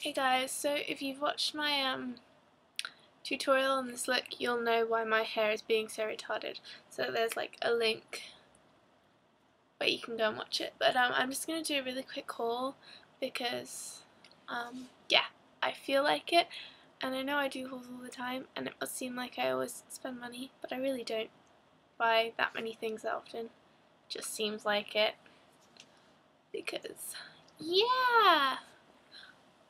Hey guys, so if you've watched my um, tutorial on this look, you'll know why my hair is being so retarded. So there's like a link where you can go and watch it. But um, I'm just going to do a really quick haul because, um, yeah, I feel like it. And I know I do hauls all the time and it must seem like I always spend money, but I really don't buy that many things that often. Just seems like it. Because, yeah!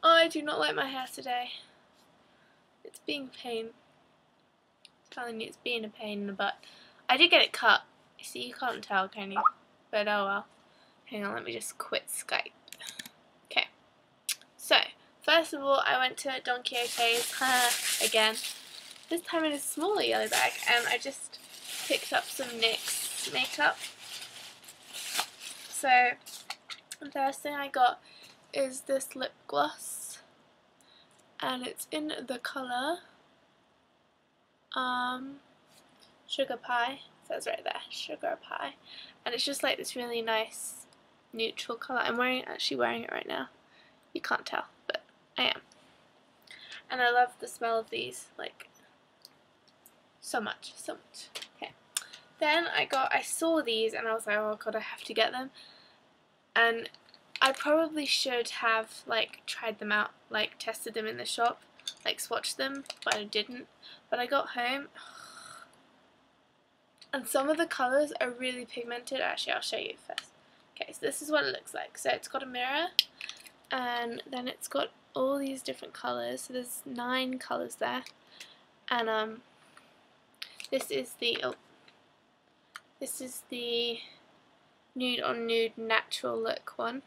I do not like my hair today. It's being a pain. I'm telling you, it's being a pain in the butt. I did get it cut. See, you can't tell, can you? But oh well. Hang on, let me just quit Skype. Okay. So, first of all, I went to Don Quijote's again. This time in a smaller yellow bag, and I just picked up some NYX makeup. So, the first thing I got is this lip gloss and it's in the colour um, Sugar Pie, it says right there, Sugar Pie, and it's just like this really nice neutral colour. I'm wearing actually wearing it right now. You can't tell, but I am. And I love the smell of these, like, so much, so much. Okay. Then I got, I saw these and I was like, oh god, I have to get them. And I probably should have like tried them out, like tested them in the shop, like swatched them, but I didn't. But I got home and some of the colours are really pigmented. Actually, I'll show you first. Okay, so this is what it looks like. So it's got a mirror and then it's got all these different colours. So there's nine colours there. And um, this is the, oh, this is the nude on nude natural look one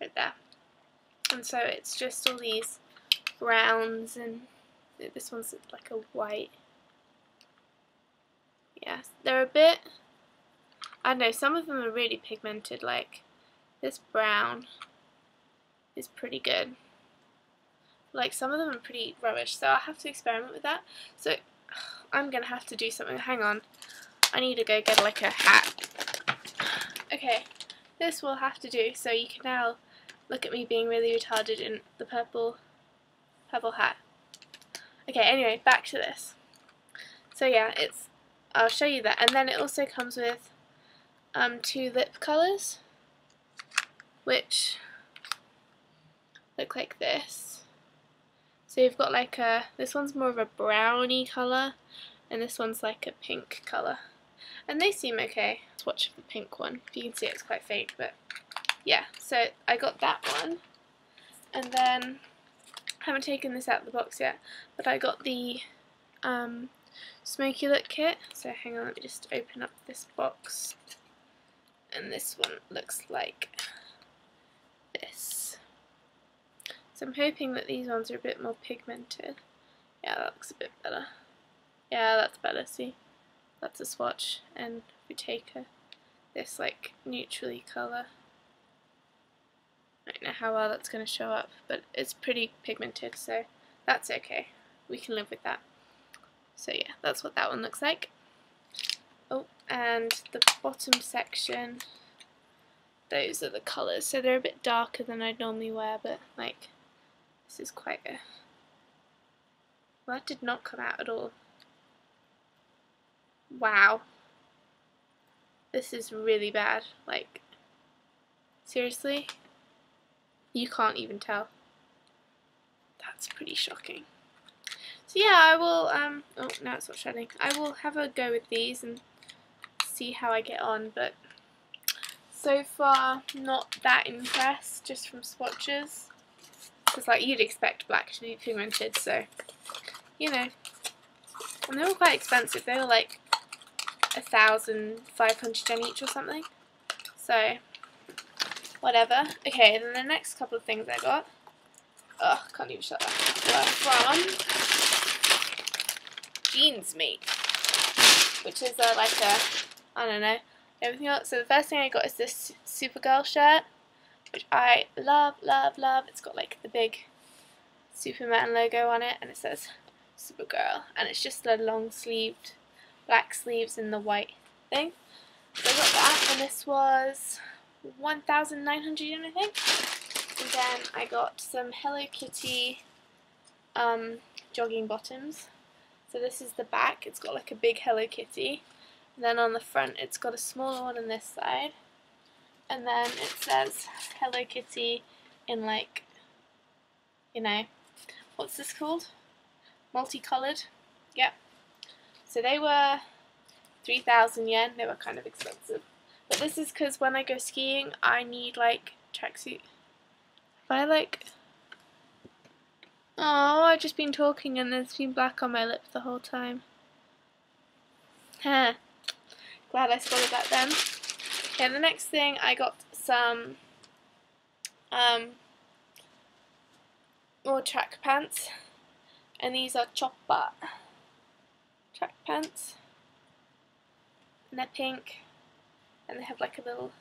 right there. And so it's just all these browns and this one's like a white. Yeah, they're a bit, I don't know, some of them are really pigmented, like this brown is pretty good. Like some of them are pretty rubbish, so I'll have to experiment with that. So I'm going to have to do something. Hang on. I need to go get like a hat. Okay, this will have to do, so you can now Look at me being really retarded in the purple purple hat. Okay, anyway, back to this. So yeah, it's I'll show you that. And then it also comes with um, two lip colours, which look like this. So you've got like a, this one's more of a browny colour, and this one's like a pink colour. And they seem okay. Let's watch the pink one. If you can see it, it's quite faint, but yeah, so I got that one. And then, I haven't taken this out of the box yet, but I got the um, Smoky Look kit. So hang on, let me just open up this box. And this one looks like this. So I'm hoping that these ones are a bit more pigmented. Yeah, that looks a bit better. Yeah, that's better, see? That's a swatch. And we take a, this like neutrally colour I don't know how well that's going to show up, but it's pretty pigmented, so that's okay. We can live with that. So yeah, that's what that one looks like. Oh, and the bottom section, those are the colours. So they're a bit darker than I'd normally wear, but like, this is quite a... Well, that did not come out at all. Wow. This is really bad. Like, seriously? You can't even tell. That's pretty shocking. So yeah, I will, um, oh, now it's not shedding. I will have a go with these and see how I get on, but so far not that impressed, just from swatches. Because like you'd expect black to be pigmented, so, you know. And they were quite expensive, they were like a thousand five hundred yen each or something. So whatever. Okay, then the next couple of things I got, oh, can't even shut that, were from Jeans Mate, which is a, like a, I don't know, everything else. So the first thing I got is this Supergirl shirt, which I love, love, love. It's got like the big Superman logo on it, and it says Supergirl, and it's just a long sleeved, black sleeves and the white thing. So I got that, and this was 1,900 yen, I think. And then I got some Hello Kitty um, jogging bottoms. So this is the back, it's got like a big Hello Kitty. And then on the front it's got a smaller one on this side. And then it says Hello Kitty in like, you know, what's this called? Multicoloured. Yep. So they were 3,000 yen. They were kind of expensive. But this is because when I go skiing, I need like tracksuit. If I like... Oh, I've just been talking and there's been black on my lips the whole time. Huh. Glad I spotted that then. Okay, the next thing I got some um, more track pants. And these are chopper track pants. And they're pink. And they have like a little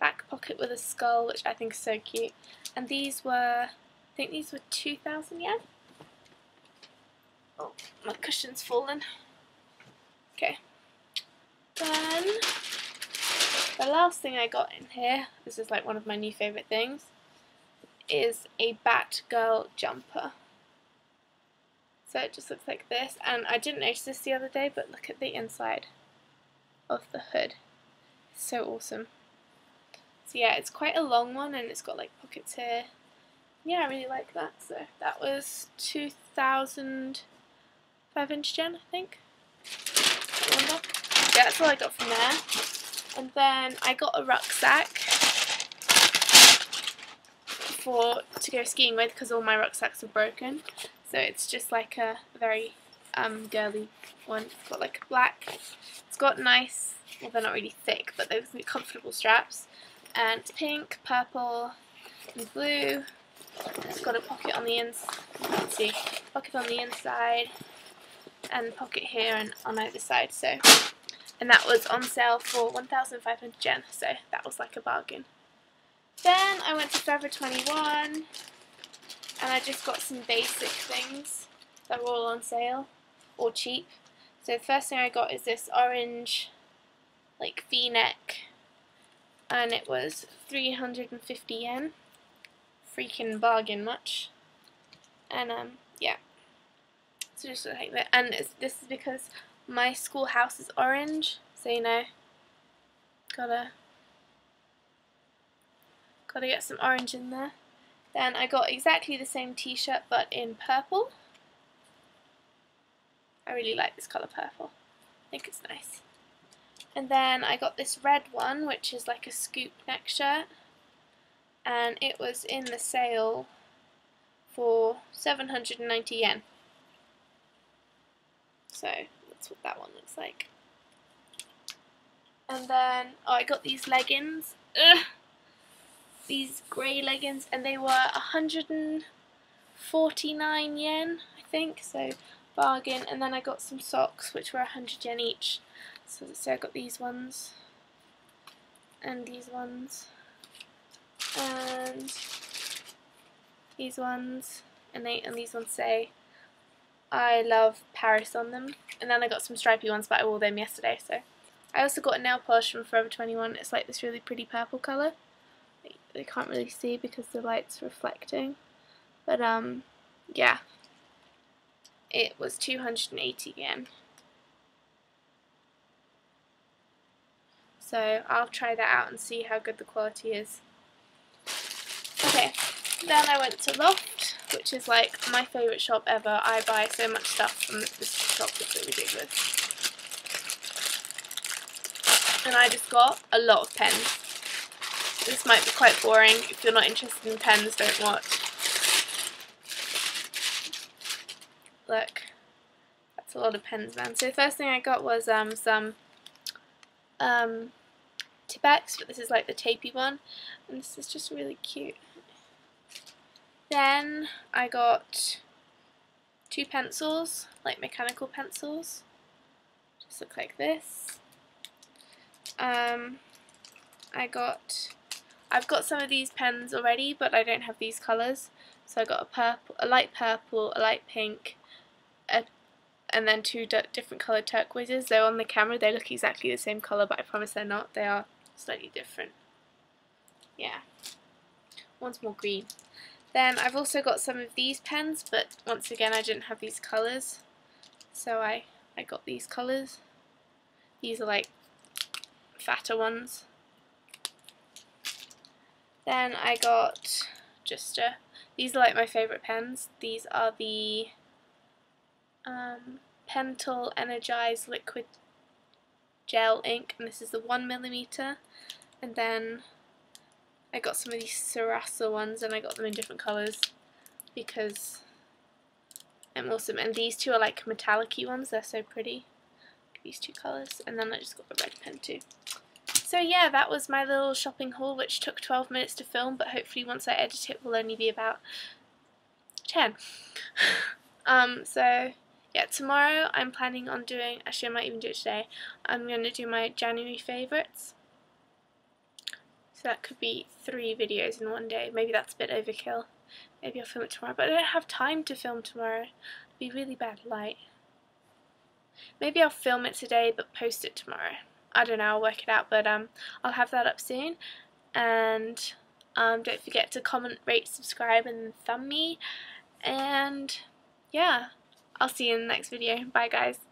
back pocket with a skull, which I think is so cute. And these were, I think these were 2,000 yen. Oh, my cushion's fallen. Okay. Then, the last thing I got in here, this is like one of my new favourite things, is a Batgirl jumper. So it just looks like this, and I didn't notice this the other day, but look at the inside of the hood. So awesome. So yeah, it's quite a long one, and it's got like pockets here. Yeah, I really like that. So that was 2,500 yen, I think. I yeah, that's all I got from there. And then I got a rucksack for to go skiing with because all my rucksacks are broken. So it's just like a very um, girly one. It's got like black. It's got nice, well they're not really thick, but they're comfortable straps. And it's pink, purple, and blue. It's got a pocket on the inside. Let's see, pocket on the inside, and pocket here and on either side. So, and that was on sale for 1,500 yen. So that was like a bargain. Then I went to Forever 21 and I just got some basic things that were all on sale or cheap. So the first thing I got is this orange like v-neck and it was 350 yen. Freaking bargain much. And um yeah. So just like that. And this is because my school house is orange, so you know, gotta Gotta get some orange in there. Then I got exactly the same t-shirt but in purple. I really like this colour purple. I think it's nice. And then I got this red one which is like a scoop neck shirt and it was in the sale for 790 yen. So that's what that one looks like. And then, oh I got these leggings. Ugh these grey leggings and they were 149 yen I think so bargain. And then I got some socks which were 100 yen each. So, so I got these ones and these ones and these ones and, they, and these ones say I love Paris on them. And then I got some stripy ones but I wore them yesterday so. I also got a nail polish from Forever 21 it's like this really pretty purple colour they can't really see because the light's reflecting. But um, yeah, it was 280 yen. So I'll try that out and see how good the quality is. Okay, then I went to Loft, which is like my favourite shop ever. I buy so much stuff from this shop, it's really ridiculous. And I just got a lot of pens. This might be quite boring. If you're not interested in pens, don't watch. Look. That's a lot of pens, man. So the first thing I got was um, some um, Tipp-Ex, but this is like the tapey one. And this is just really cute. Then I got two pencils, like mechanical pencils. Just look like this. Um, I got I've got some of these pens already, but I don't have these colours. So I got a purple, a light purple, a light pink, a, and then two different coloured turquoises. Though on the camera they look exactly the same colour, but I promise they're not. They are slightly different. Yeah. one's more green. Then I've also got some of these pens, but once again I didn't have these colours, so I, I got these colours. These are like fatter ones. Then I got just a, these are like my favourite pens. These are the um, Pentel Energize Liquid Gel ink, and this is the 1mm. And then I got some of these Sarasa ones, and I got them in different colours because I'm awesome. And these two are like metallic ones, they're so pretty. These two colours, and then I just got the red pen too. So yeah, that was my little shopping haul, which took 12 minutes to film, but hopefully once I edit it will only be about 10. um, so yeah, tomorrow I'm planning on doing, actually I might even do it today, I'm going to do my January favourites. So that could be three videos in one day. Maybe that's a bit overkill. Maybe I'll film it tomorrow, but I don't have time to film tomorrow. It'd be really bad light. Maybe I'll film it today but post it tomorrow. I don't know, I'll work it out, but um, I'll have that up soon. And um, don't forget to comment, rate, subscribe, and thumb me. And yeah. I'll see you in the next video. Bye guys.